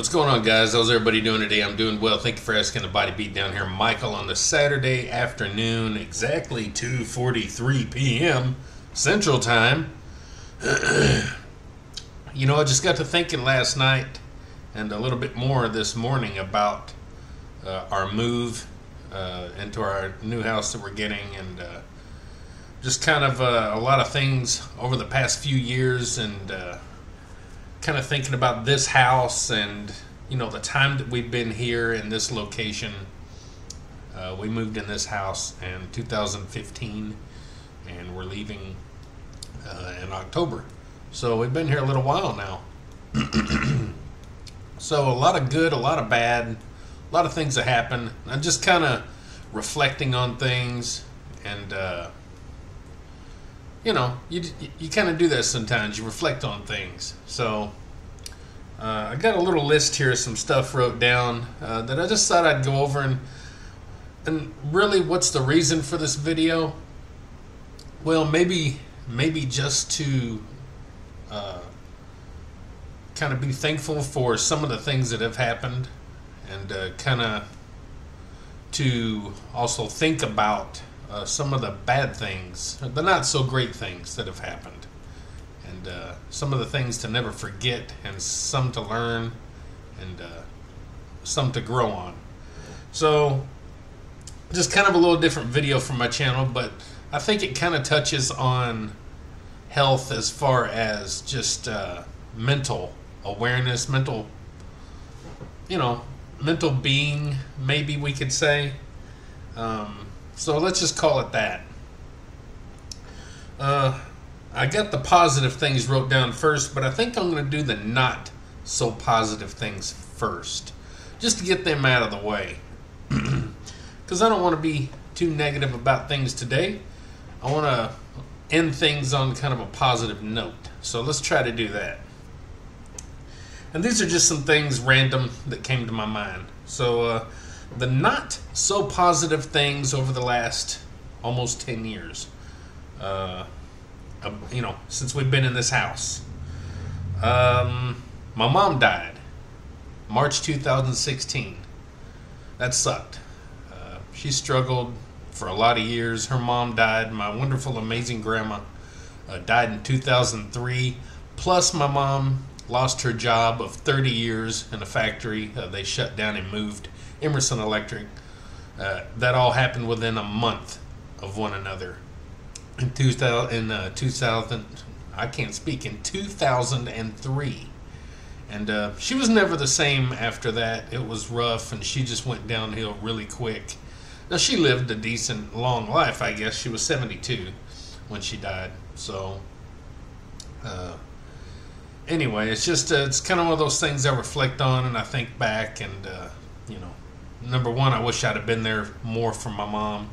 what's going on, guys? How's everybody doing today? I'm doing well. Thank you for asking the Body Beatdown here, Michael, on the Saturday afternoon, exactly 2:43 p.m. Central Time. you know, I just got to thinking last night and a little bit more this morning about uh, our move uh, into our new house that we're getting, and uh, just kind of uh, a lot of things over the past few years, and uh, kind of thinking about this house and you know the time that we've been here in this location. Uh, we moved in this house in 2015, and we're leaving uh, in October. So we've been here a little while now. so a lot of good, a lot of bad, a lot of things that happen. I'm just kind of reflecting on things and. Uh, you know, you you kind of do that sometimes. You reflect on things. So uh, I got a little list here, some stuff wrote down uh, that I just thought I'd go over and and really, what's the reason for this video? Well, maybe maybe just to uh, kind of be thankful for some of the things that have happened, and uh, kind of to also think about uh, some of the bad things, the not so great things that have happened, and uh, some of the things to never forget, and some to learn, and uh, some to grow on. So, just kind of a little different video from my channel, but I think it kind of touches on health as far as just uh, mental awareness, mental, you know, mental being, maybe we could say. Um, so let's just call it that. Uh, I got the positive things wrote down first, but I think I'm going to do the not so positive things first, just to get them out of the way. Because I don't want to be too negative about things today. I want to end things on kind of a positive note. So let's try to do that. And these are just some things random that came to my mind. So, uh, the not so positive things over the last almost 10 years. Uh, uh, you know, since we've been in this house. Um, my mom died March 2016. That sucked. Uh, she struggled for a lot of years. Her mom died. My wonderful, amazing grandma uh, died in 2003. Plus, my mom lost her job of 30 years in a factory. Uh, they shut down and moved Emerson Electric. Uh, that all happened within a month of one another. In 2000, in, uh, 2000 I can't speak, in 2003. And uh, she was never the same after that. It was rough, and she just went downhill really quick. Now, she lived a decent, long life, I guess. She was 72 when she died. So, uh, anyway, it's just, uh, it's kind of one of those things I reflect on and I think back, and, uh, you know, number one, I wish I'd have been there more for my mom.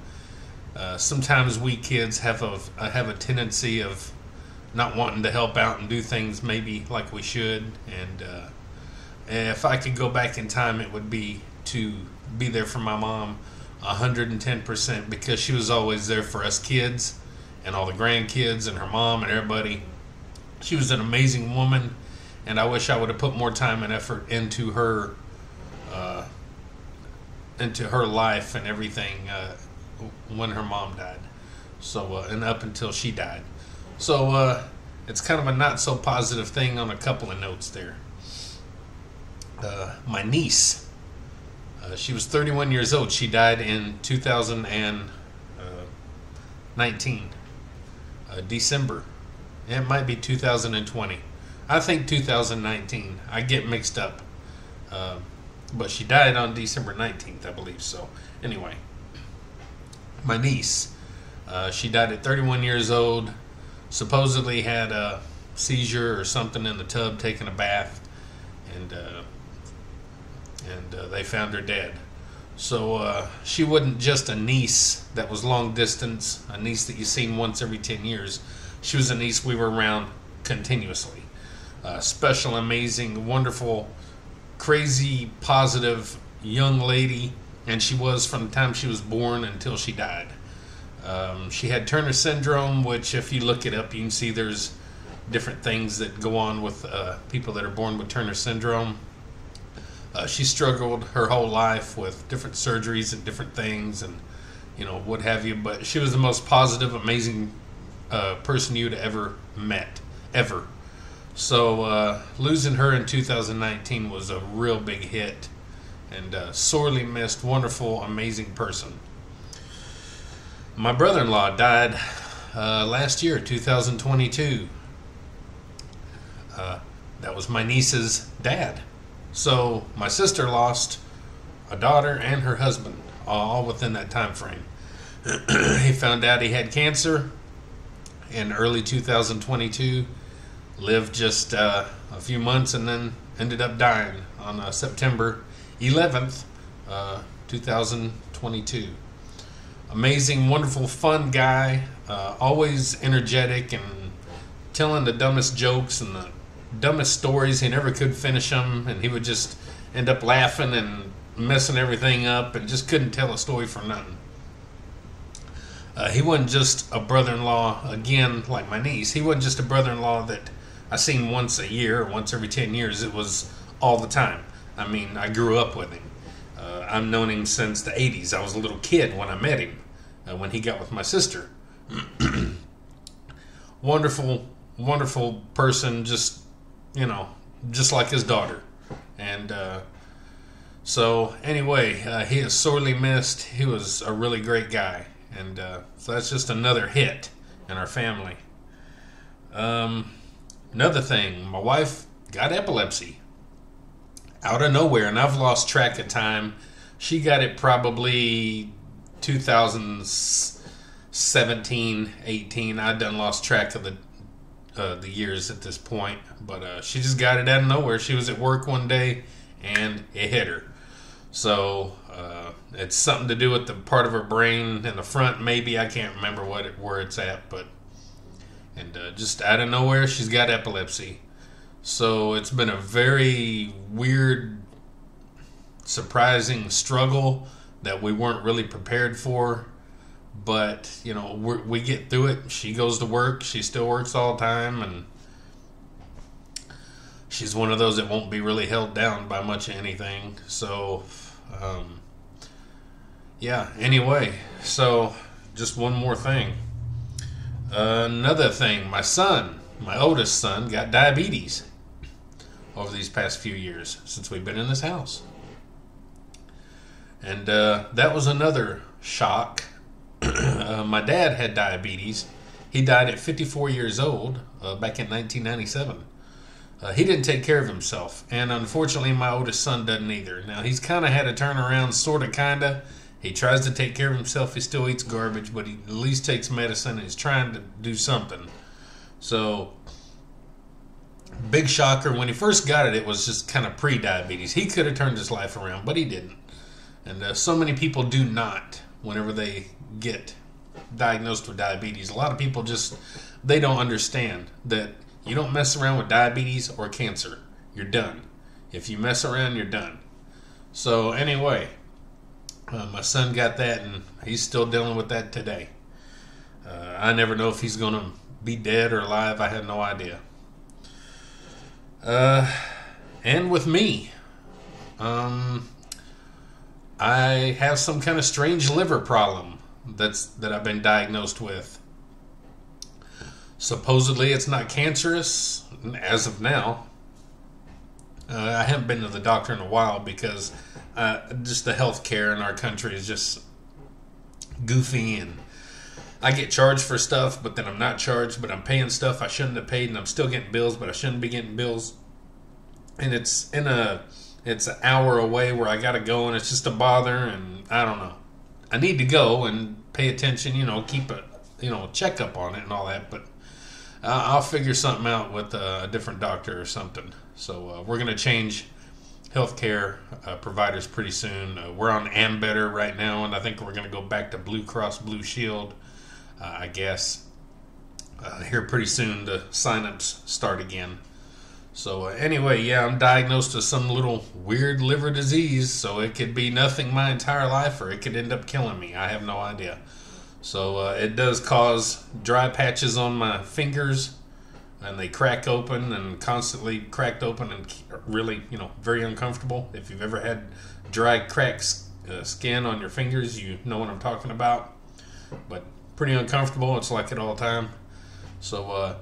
Uh, sometimes we kids have a uh, have a tendency of not wanting to help out and do things maybe like we should. And uh, if I could go back in time, it would be to be there for my mom 110% because she was always there for us kids and all the grandkids and her mom and everybody. She was an amazing woman, and I wish I would have put more time and effort into her uh, into her life and everything uh, when her mom died. So uh, and up until she died. So uh, it's kind of a not so positive thing on a couple of notes there. Uh, my niece, uh, she was 31 years old. She died in 2019, uh, December. It might be 2020. I think 2019. I get mixed up. But she died on December 19th, I believe. So, anyway, my niece, uh, she died at 31 years old. Supposedly had a seizure or something in the tub taking a bath, and uh, and uh, they found her dead. So uh, she wasn't just a niece that was long distance, a niece that you seen once every 10 years. She was a niece we were around continuously. Uh, special, amazing, wonderful crazy, positive young lady, and she was from the time she was born until she died. Um, she had Turner syndrome, which, if you look it up, you can see there's different things that go on with uh, people that are born with Turner syndrome. Uh, she struggled her whole life with different surgeries and different things, and you know what have you. But she was the most positive, amazing uh, person you'd ever met, ever. So uh, losing her in 2019 was a real big hit, and uh, sorely missed. Wonderful, amazing person. My brother-in-law died uh, last year, 2022. Uh, that was my niece's dad. So my sister lost a daughter and her husband all within that time frame. he found out he had cancer in early 2022, lived just uh, a few months, and then ended up dying on uh, September 11th, uh, 2022. Amazing, wonderful, fun guy, uh, always energetic and telling the dumbest jokes and the dumbest stories. He never could finish them, and he would just end up laughing and messing everything up and just couldn't tell a story for nothing. Uh, he wasn't just a brother-in-law again like my niece. He wasn't just a brother-in-law that I seen once a year, or once every ten years. It was all the time. I mean, I grew up with him. Uh, I've known him since the '80s. I was a little kid when I met him. Uh, when he got with my sister. wonderful, wonderful person. Just you know, just like his daughter. And uh, so, anyway, uh, he is sorely missed. He was a really great guy. And uh, so that's just another hit in our family. Um, another thing, my wife got epilepsy out of nowhere, and I've lost track of time. She got it probably 2017, 18. I done lost track of the uh, the years at this point, but uh, she just got it out of nowhere. She was at work one day, and it hit her. So uh, it's something to do with the part of her brain in the front. Maybe I can't remember what it, where it's at, but and uh, just out of nowhere, she's got epilepsy. So it's been a very weird, surprising struggle that we weren't really prepared for. But you know, we get through it. She goes to work. She still works all the time, and she's one of those that won't be really held down by much of anything. So um, yeah, anyway, so just one more thing. Another thing, my son, my oldest son, got diabetes over these past few years since we've been in this house. And uh, that was another shock. uh, my dad had diabetes. He died at 54 years old uh, back in 1997. Uh, he didn't take care of himself, and unfortunately, my oldest son doesn't either. Now, he's kind of had a turnaround, sort of, kind of. He tries to take care of himself. He still eats garbage, but he at least takes medicine and he's trying to do something. So, big shocker. When he first got it, it was just kind of pre diabetes. He could have turned his life around, but he didn't. And uh, so many people do not whenever they get diagnosed with diabetes. A lot of people just, they don't understand that you don't mess around with diabetes or cancer. You're done. If you mess around, you're done. So, anyway, uh, my son got that, and he's still dealing with that today. Uh, I never know if he's going to be dead or alive. I have no idea. Uh, and with me, um, I have some kind of strange liver problem that's that I've been diagnosed with. Supposedly, it's not cancerous as of now. Uh, I haven't been to the doctor in a while because uh, just the health care in our country is just goofy and I get charged for stuff, but then I'm not charged, but I'm paying stuff I shouldn't have paid, and I'm still getting bills, but I shouldn't be getting bills. And it's in a, it's an hour away where I gotta go, and it's just a bother, and I don't know. I need to go and pay attention, you know, keep a, you know, check up on it and all that, but uh, I'll figure something out with a different doctor or something. So uh, we're to change healthcare uh, providers pretty soon. Uh, we're on Ambetter right now, and I think we're going to go back to Blue Cross Blue Shield, uh, I guess, uh, here pretty soon. The signups start again. So anyway, yeah, I'm diagnosed with some little weird liver disease, so it could be nothing my entire life, or it could end up killing me. I have no idea. So uh, it does cause dry patches on my fingers, and they crack open and constantly cracked open and really, you know, very uncomfortable. If you've ever had dry cracked uh, skin on your fingers, you know what I'm talking about. But pretty uncomfortable. It's like it all the time. So, uh,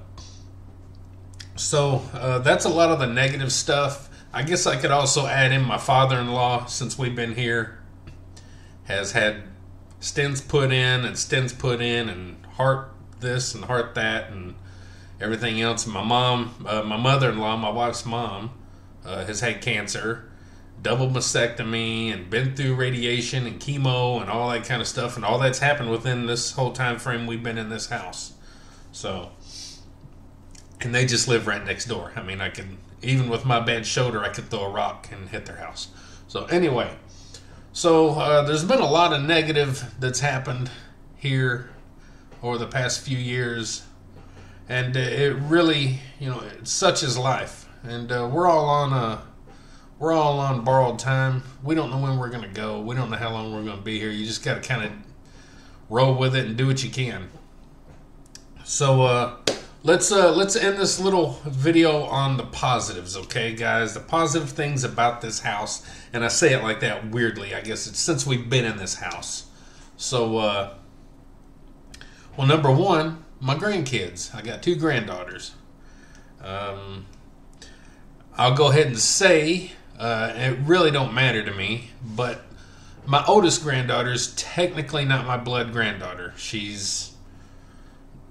so uh, that's a lot of the negative stuff. I guess I could also add in my father-in-law since we've been here has had stents put in and stents put in and heart this and heart that and everything else. My mom, uh, my mother-in-law, my wife's mom, uh, has had cancer, double mastectomy, and been through radiation and chemo and all that kind of stuff. And all that's happened within this whole time frame we've been in this house. So, and they just live right next door. I mean, I can even with my bad shoulder, I could throw a rock and hit their house. So anyway, so uh, there's been a lot of negative that's happened here over the past few years and uh, it really, you know, such is life, and uh, we're all on a we're all on borrowed time. We don't know when we're going to go. We don't know how long we're going to be here. You just got to kind of roll with it and do what you can. So uh, let's uh, let's end this little video on the positives, okay, guys? The positive things about this house, and I say it like that weirdly. I guess it's since we've been in this house. So, uh, well, number one, my grandkids. I got two granddaughters. Um, I'll go ahead and say uh, it really don't matter to me, but my oldest granddaughter is technically not my blood granddaughter. She's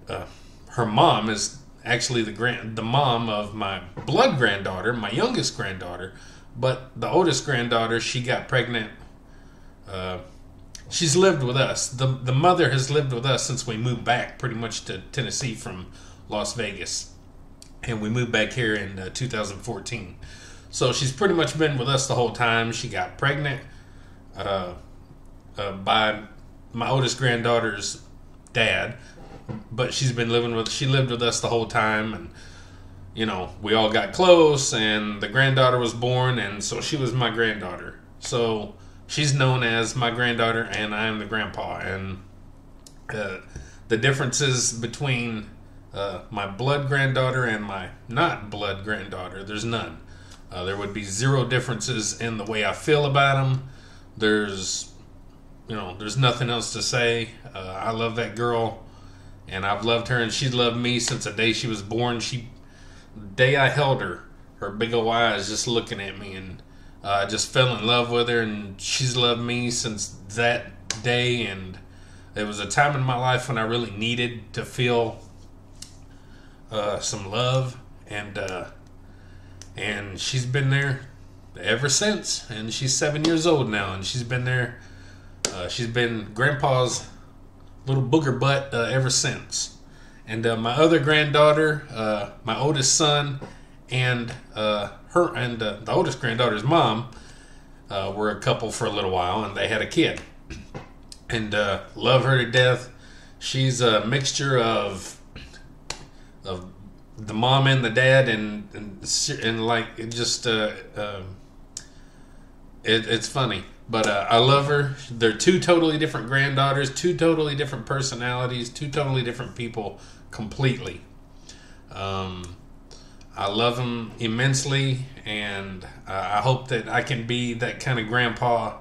uh, her mom is actually the grand the mom of my blood granddaughter, my youngest granddaughter, but the oldest granddaughter she got pregnant. Uh, she's lived with us. The the mother has lived with us since we moved back pretty much to Tennessee from Las Vegas. And we moved back here in uh, 2014. So she's pretty much been with us the whole time. She got pregnant uh, uh, by my oldest granddaughter's dad, but she's been living with she lived with us the whole time and you know, we all got close and the granddaughter was born and so she was my granddaughter. So she's known as my granddaughter, and I am the grandpa. And uh, the differences between uh, my blood granddaughter and my not blood granddaughter, there's none. Uh, there would be zero differences in the way I feel about them. There's, you know, there's nothing else to say. Uh, I love that girl, and I've loved her, and she's loved me since the day she was born. She, the day I held her, her big old eyes just looking at me, and I uh, just fell in love with her, and she's loved me since that day. And it was a time in my life when I really needed to feel uh, some love, and uh, and she's been there ever since. And she's seven years old now, and she's been there. Uh, she's been Grandpa's little booger butt uh, ever since. And uh, my other granddaughter, my oldest son, and her and uh, the oldest granddaughter's mom uh, were a couple for a little while, and they had a kid, and uh, love her to death. She's a mixture of of the mom and the dad, and and, and like it just uh, um, it, it's funny. But uh, I love her. They're two totally different granddaughters, two totally different personalities, two totally different people completely. Um, I love them immensely, and uh, I hope that I can be that kind of grandpa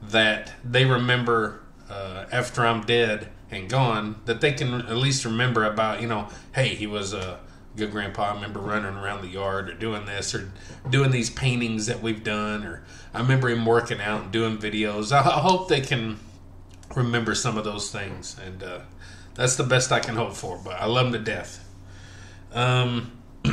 that they remember uh, after I'm dead and gone. That they can at least remember about, you know, hey, he was a good grandpa. I remember running around the yard or doing this or doing these paintings that we've done, or I remember him working out and doing videos. I, hope they can remember some of those things, and uh, that's the best I can hope for. But I love them to death. Um,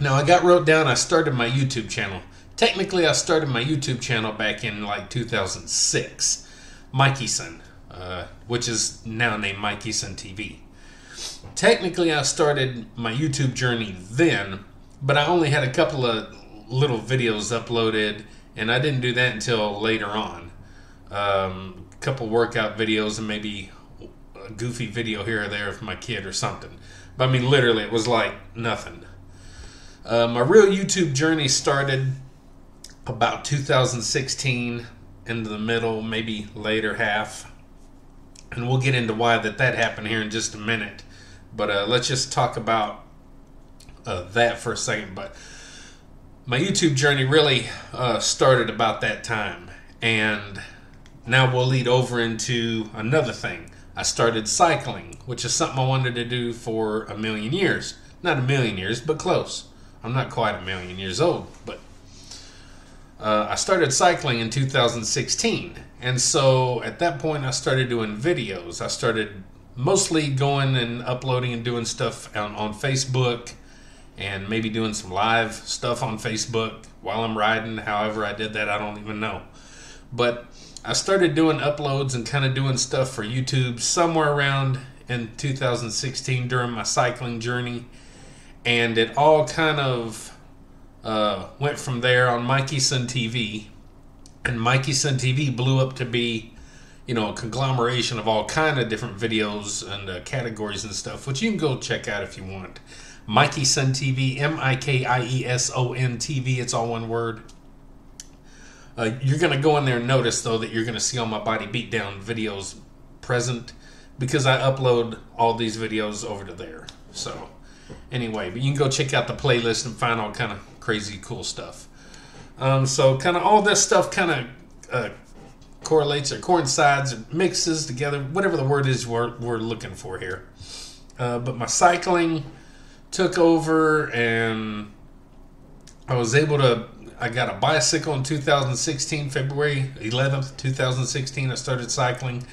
now I got wrote down. I started my YouTube channel. Technically, I started my YouTube channel back in like 2006, Mikieson, uh, which is now named Mikieson TV. Technically, I started my YouTube journey then, but I only had a couple of little videos uploaded, and I didn't do that until later on. Um, a couple workout videos and maybe a goofy video here or there of my kid or something. But I mean, literally, it was like nothing. Uh, my real YouTube journey started about 2016 into the middle, maybe later half. And we'll get into why that that happened here in just a minute. But uh, let's just talk about uh, that for a second, but my YouTube journey really uh, started about that time, and now we'll lead over into another thing. I started cycling, which is something I wanted to do for a million years. Not a million years, but close. I'm not quite a million years old, but uh, I started cycling in 2016. And so at that point, I started doing videos. I started mostly going and uploading and doing stuff on, on Facebook and maybe doing some live stuff on Facebook while I'm riding. However, I did that, I don't even know. But I started doing uploads and kind of doing stuff for YouTube somewhere around in 2016 during my cycling journey. And it all kind of uh, went from there on Mikieson TV. And Mikieson TV blew up to be you know, a conglomeration of all kind of different videos and uh, categories and stuff, which you can go check out if you want. Mikieson TV, M I K I E S O N TV. It's all one word. Uh, you're going to go in there and notice, though, that you're going to see all my body beatdown videos present because I upload all these videos over to there. So, anyway, but you can go check out the playlist and find all kind of crazy cool stuff. Um, so, kind of all this stuff kind of uh, correlates or coincides or mixes together, whatever the word is we're, we're looking for here. Uh, but my cycling took over and I was able to. I got a bicycle in 2016, February 11th, 2016. I started cycling,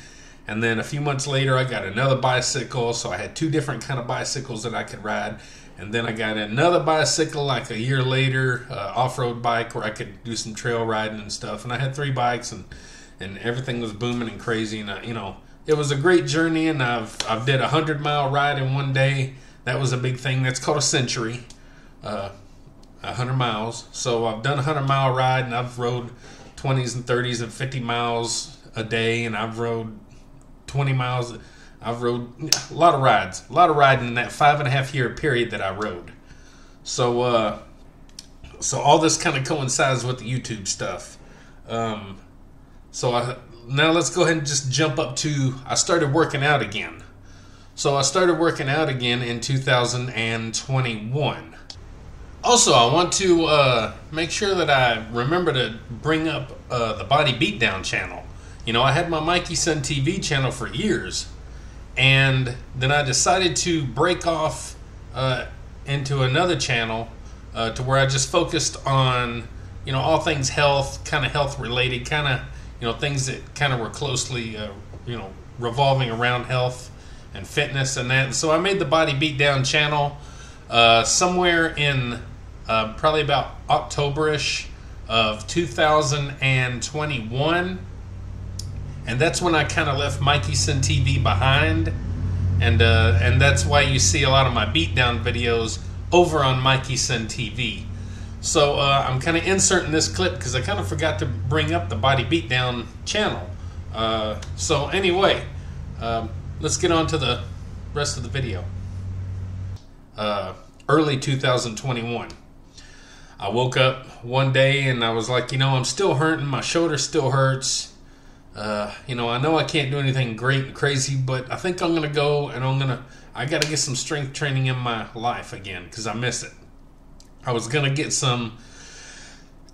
and then a few months later, I got another bicycle. So I had two different kind of bicycles that I could ride, and then I got another bicycle like a year later, uh, off-road bike where I could do some trail riding and stuff. And I had three bikes, and and everything was booming and crazy. And I, you know, it was a great journey. And I've I've did a hundred mile ride in one day. That was a big thing. That's called a century, uh, hundred miles. So I've done a hundred mile ride, and I've rode twenties and thirties and fifty miles a day, and I've rode twenty miles. I've rode a lot of rides, a lot of riding in that five and a half year period that I rode. So, uh, so all this kind of coincides with the YouTube stuff. Um, so I, now let's go ahead and just jump up to I started working out again. So I started working out again in 2021. Also, I want to uh, make sure that I remember to bring up uh, the Body Beatdown channel. You know, I had my Mikieson TV channel for years, and then I decided to break off uh, into another channel uh, to where I just focused on, you know, all things health, kind of health related, kind of you know things that kind of were closely uh, you know revolving around health and fitness and that. So I made the Body Beatdown channel uh, somewhere in uh, probably about Octoberish of 2021, and that's when I kind of left Mikieson TV behind, and uh, and that's why you see a lot of my beatdown videos over on Mikieson TV. So uh, I'm kind of inserting this clip because I kind of forgot to bring up the Body Beatdown channel. Uh, so anyway, um, let's get on to the rest of the video. Uh, early 2021. I woke up one day and I was like, you know, I'm still hurting. My shoulder still hurts. Uh, you know, I know I can't do anything great and crazy, but I think I'm going to go and I'm going to, I got to get some strength training in my life again because I miss it. I was gonna get some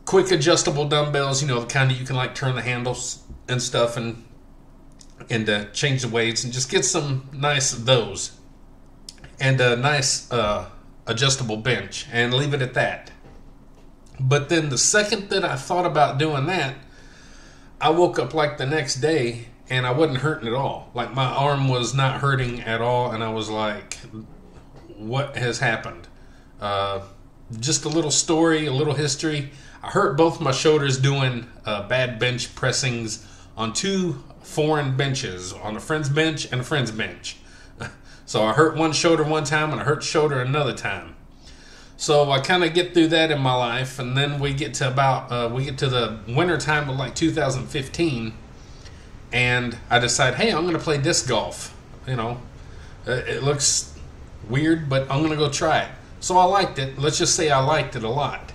quick adjustable dumbbells, you know, the kind that you can like turn the handles and stuff and and uh, change the weights and just get some nice those and a nice uh, adjustable bench and leave it at that. But then the second that I thought about doing that, I woke up like the next day and I wasn't hurting at all. Like my arm was not hurting at all, and I was like, "What has happened?" Uh, just a little story, a little history. I hurt both my shoulders doing uh, bad bench pressings on two foreign benches, on a friend's bench and a friend's bench. so I hurt one shoulder one time and I hurt shoulder another time. So I kind of get through that in my life, and then we get to about uh, we get to the winter time of like 2015, and I decide, hey, I'm going to play disc golf. You know, it looks weird, but I'm going to go try it. So I liked it. Let's just say I liked it a lot.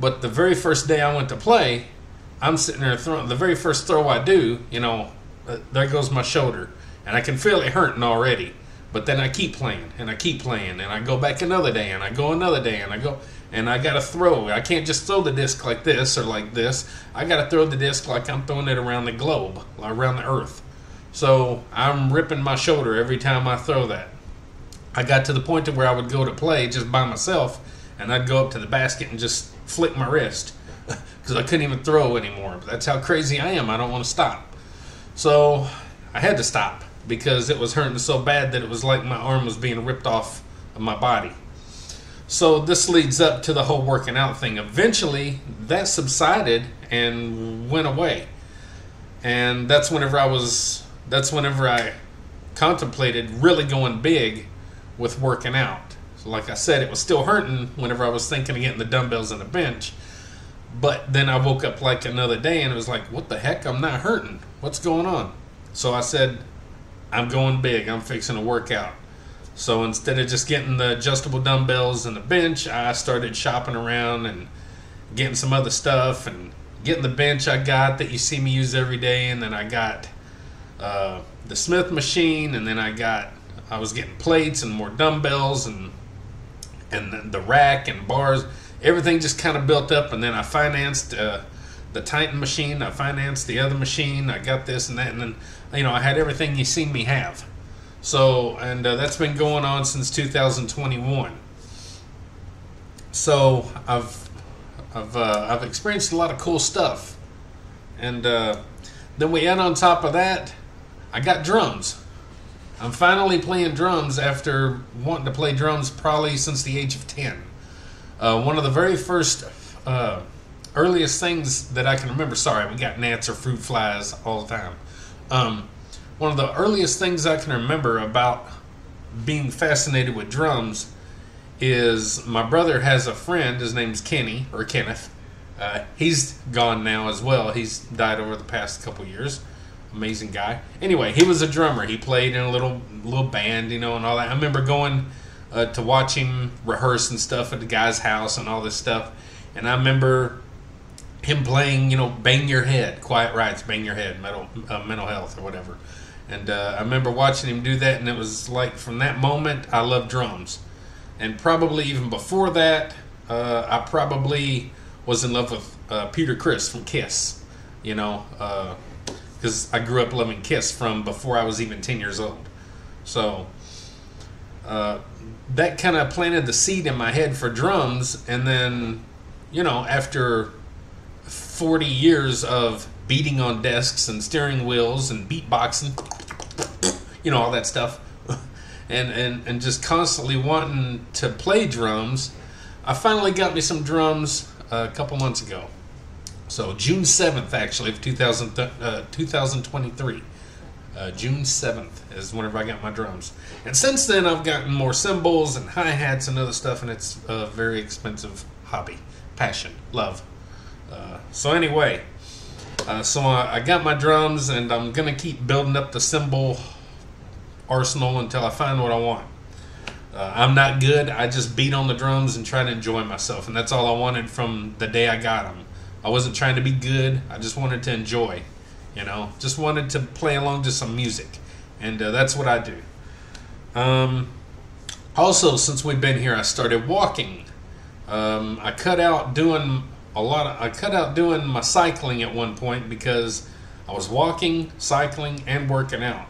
But the very first day I went to play, I'm sitting there throwing the very first throw I do, you know, uh, there goes my shoulder, and I can feel it hurting already. But then I keep playing and I keep playing and I go back another day and I go another day and I go and I gotta throw. I can't just throw the disc like this or like this. I gotta throw the disc like I'm throwing it around the globe, around the earth. So I'm ripping my shoulder every time I throw that. I got to the point to where I would go to play just by myself and I'd go up to the basket and just flick my wrist because I couldn't even throw anymore. But That's how crazy I am. I don't want to stop. So I had to stop because it was hurting so bad that it was like my arm was being ripped off of my body. So this leads up to the whole working out thing. Eventually, that subsided and went away. And that's whenever I was that's whenever I contemplated really going big with working out. So like I said, it was still hurting whenever I was thinking of getting the dumbbells and the bench. But then I woke up like another day and it was like, what the heck? I'm not hurting. What's going on? So I said, I'm going big. I'm fixing to work out. So instead of just getting the adjustable dumbbells and the bench, I started shopping around and getting some other stuff and getting the bench I got that you see me use every day. And then I got uh, the Smith machine, and then I got I was getting plates and more dumbbells and and the rack and bars. Everything just kind of built up, and then I financed uh, the Titan machine. I financed the other machine. I got this and that, and then you know I had everything you seen me have. So, and uh, that's been going on since 2021. So I've I've uh, I've experienced a lot of cool stuff, and uh, then we add on top of that, I got drums. I'm finally playing drums after wanting to play drums probably since the age of 10. Uh, one of the very first, uh, earliest things that I can remember, sorry, we got gnats or fruit flies all the time. Um, one of the earliest things I can remember about being fascinated with drums is my brother has a friend, his name's Kenny, or Kenneth. Uh, he's gone now as well. He's died over the past couple years amazing guy. Anyway, he was a drummer. He played in a little little band, you know, and all that. I remember going uh, to watch him rehearse and stuff at the guy's house and all this stuff. And I remember him playing, you know, "Bang Your Head," "Quiet Riot," "Bang Your Head," "Mental uh, Mental Health" or whatever. And uh, I remember watching him do that, and it was like from that moment I loved drums. And probably even before that, uh, I probably was in love with uh, Peter Criss from Kiss. You know, uh, because I grew up loving Kiss from before I was even 10 years old. So uh, that kind of planted the seed in my head for drums. And then, you know, after 40 years of beating on desks and steering wheels and beatboxing, you know, all that stuff, and, and, and just constantly wanting to play drums, I finally got me some drums a couple months ago. So June 7th, actually, of 2000, uh, 2023. Uh, June 7th is whenever I got my drums. And since then, I've gotten more cymbals and hi hats and other stuff, and it's a very expensive hobby, passion, love. Uh, so, anyway, uh, so I, I, got my drums, and I'm going to keep building up the cymbal arsenal until I find what I want. Uh, I'm not good. I just beat on the drums and try to enjoy myself, and that's all I wanted from the day I got them. I wasn't trying to be good. I just wanted to enjoy, you know, just wanted to play along to some music, and uh, that's what I do. Um, also, since we've been here, I started walking. Um, I cut out doing a lot. Of, I cut out doing my cycling at one point because I was walking, cycling, and working out.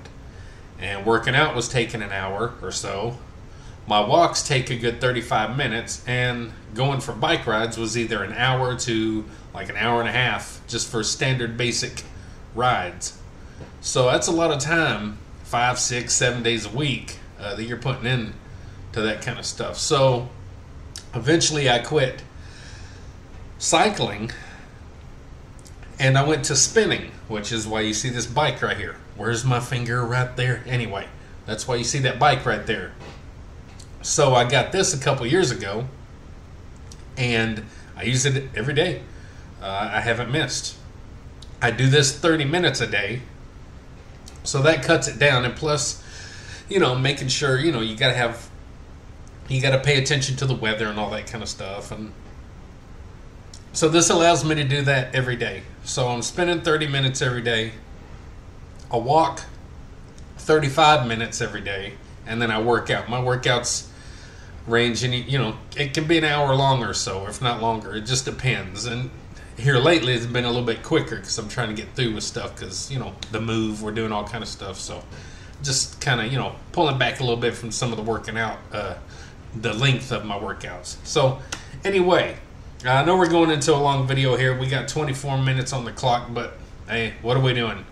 And working out was taking an hour or so. My walks take a good 35 minutes, and going for bike rides was either an hour to like an hour and a half just for standard basic rides. So that's a lot of time, five, six, seven days a week uh, that you're putting in to that kind of stuff. So eventually I quit cycling and I went to spinning, which is why you see this bike right here. Where's my finger right there? Anyway, that's why you see that bike right there. So I got this a couple years ago and I use it every day. Uh, I haven't missed. I do this 30 minutes a day, so that cuts it down. And plus, you know, making sure you know you got to have, you got to pay attention to the weather and all that kind of stuff. And so this allows me to do that every day. So I'm spending 30 minutes every day. I walk 35 minutes every day, and then I work out. My workouts range, any you know, it can be an hour long or so, if not longer. It just depends. And here lately, it's been a little bit quicker because I'm trying to get through with stuff because you know the move, we're doing all kind of stuff. So just kind of you know pulling back a little bit from some of the working out, uh, the length of my workouts. So anyway, I know we're going into a long video here. We got 24 minutes on the clock, but hey, what are we doing?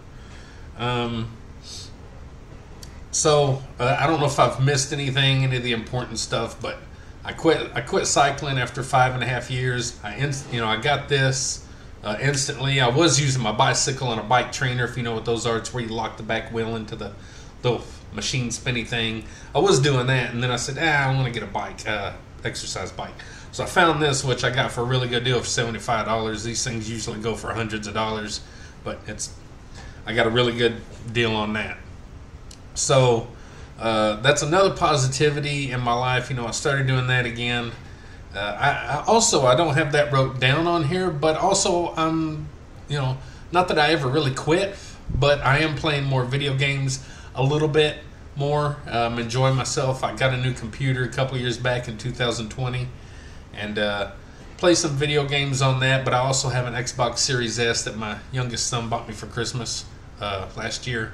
Um, so uh, I don't know if I've missed anything, any of the important stuff, but I quit. I quit cycling after five and a half years. I, inst- you know, I got this uh, instantly. I was using my bicycle and a bike trainer, if you know what those are. It's where you lock the back wheel into the little machine spinny thing. I was doing that, and then I said, ah, I want to get a bike, uh, exercise bike. So I found this, which I got for a really good deal for seventy five dollars. These things usually go for hundreds of dollars, but it's I got a really good deal on that. So uh, that's another positivity in my life. You know, I started doing that again. Uh, I, I, also I don't have that wrote down on here, but also I'm, you know, not that I ever really quit, but I am playing more video games a little bit more. I'm um, enjoying myself. I got a new computer a couple years back in 2020, and uh, play some video games on that. But I also have an Xbox Series S that my youngest son bought me for Christmas uh, last year.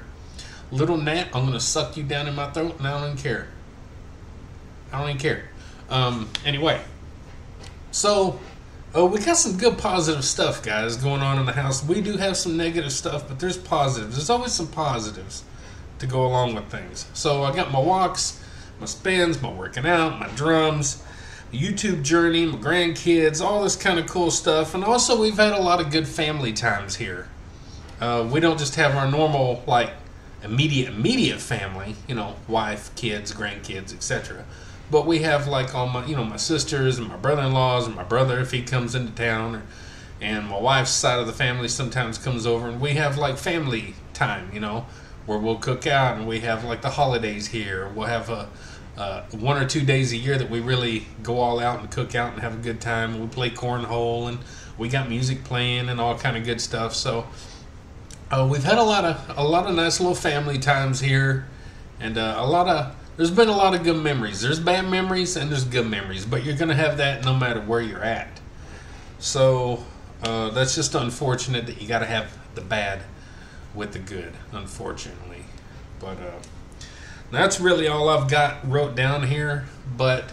Little gnat, I'm gonna suck you down in my throat, and I don't even care. I don't even care. Um, anyway, so uh, we got some good positive stuff, guys, going on in the house. We do have some negative stuff, but there's positives. There's always some positives to go along with things. So I got my walks, my spins, my working out, my drums, YouTube journey, my grandkids, all this kind of cool stuff. And also, we've had a lot of good family times here. Uh, we don't just have our normal, like, immediate, immediate family, you know, wife, kids, grandkids, etc. But we have, like, all my, you know, my sisters and my brother in laws and my brother if he comes into town. Or, and my wife's side of the family sometimes comes over and we have, like, family time, you know, where we'll cook out and we have, like, the holidays here. We'll have a. Uh, one or two days a year that we really go all out and cook out and have a good time. We play cornhole and we got music playing and all kind of good stuff. So uh, we've had a lot of a lot of nice little family times here, and uh, a lot of there's been a lot of good memories. There's bad memories and there's good memories, but you're gonna have that no matter where you're at. So uh, that's just unfortunate that you got to have the bad with the good, unfortunately. But uh, that's really all I've got wrote down here. But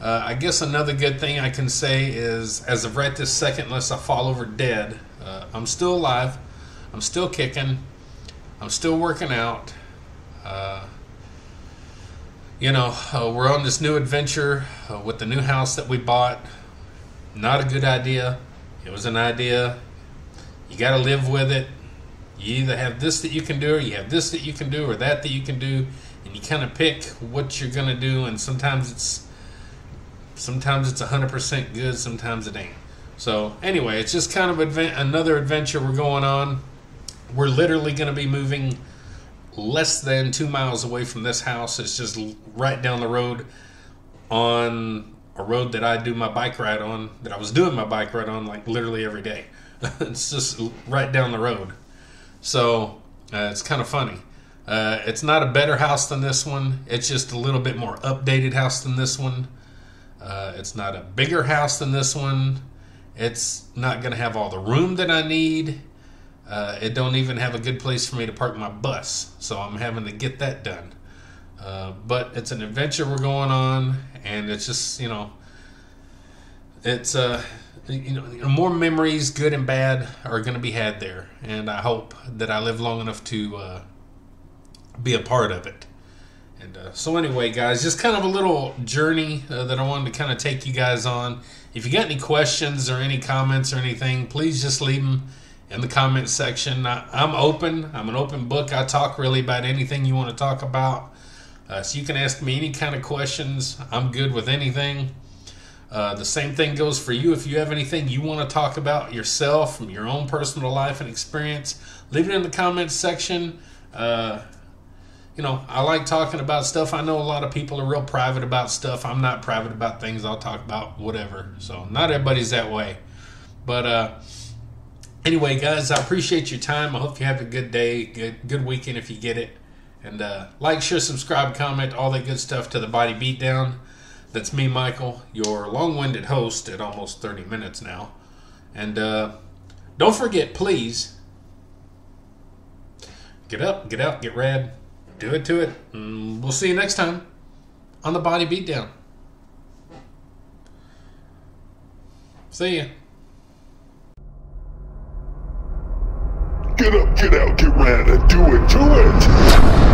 uh, I guess another good thing I can say is, as of right this second, unless I fall over dead, uh, I'm still alive. I'm still kicking. I'm still working out. Uh, you know, uh, we're on this new adventure uh, with the new house that we bought. Not a good idea. It was an idea. You got to live with it. You either have this that you can do, or you have this that you can do, or that that you can do, and you kind of pick what you're gonna do. And sometimes it's sometimes it's 100% good, sometimes it ain't. So anyway, it's just kind of advent- another adventure we're going on. We're literally going to be moving less than two miles away from this house. It's just right down the road on a road that I do my bike ride on, that I was doing my bike ride on like literally every day. it's just right down the road. So uh, it's kind of funny. Uh, it's not a better house than this one. It's just a little bit more updated house than this one. Uh, it's not a bigger house than this one. It's not going to have all the room that I need. Uh, it don't even have a good place for me to park my bus, so I'm having to get that done. Uh, but it's an adventure we're going on, and it's just you know, it's uh, you know, more memories, good and bad, are going to be had there, and I hope that I live long enough to uh, be a part of it. And uh, so, anyway, guys, just kind of a little journey uh, that I wanted to kind of take you guys on. If you got any questions or any comments or anything, please just leave them in the comment section. I, am open. I'm an open book. I talk really about anything you want to talk about. Uh, so you can ask me any kind of questions. I'm good with anything. Uh, the same thing goes for you. If you have anything you want to talk about yourself from your own personal life and experience, leave it in the comments section. Uh, you know, I like talking about stuff. I know a lot of people are real private about stuff. I'm not private about things. I'll talk about whatever. So not everybody's that way. But uh, Anyway, guys, I appreciate your time. I hope you have a good day, good good weekend if you get it. And uh, like, share, subscribe, comment, all that good stuff to the Body Beatdown. That's me, Michael, your long winded host at almost 30 minutes now. And uh, don't forget, please, get up, get out, get rad, do it to it. And we'll see you next time on the Body Beatdown. See ya. Get up, get out, get rad, and do it do it!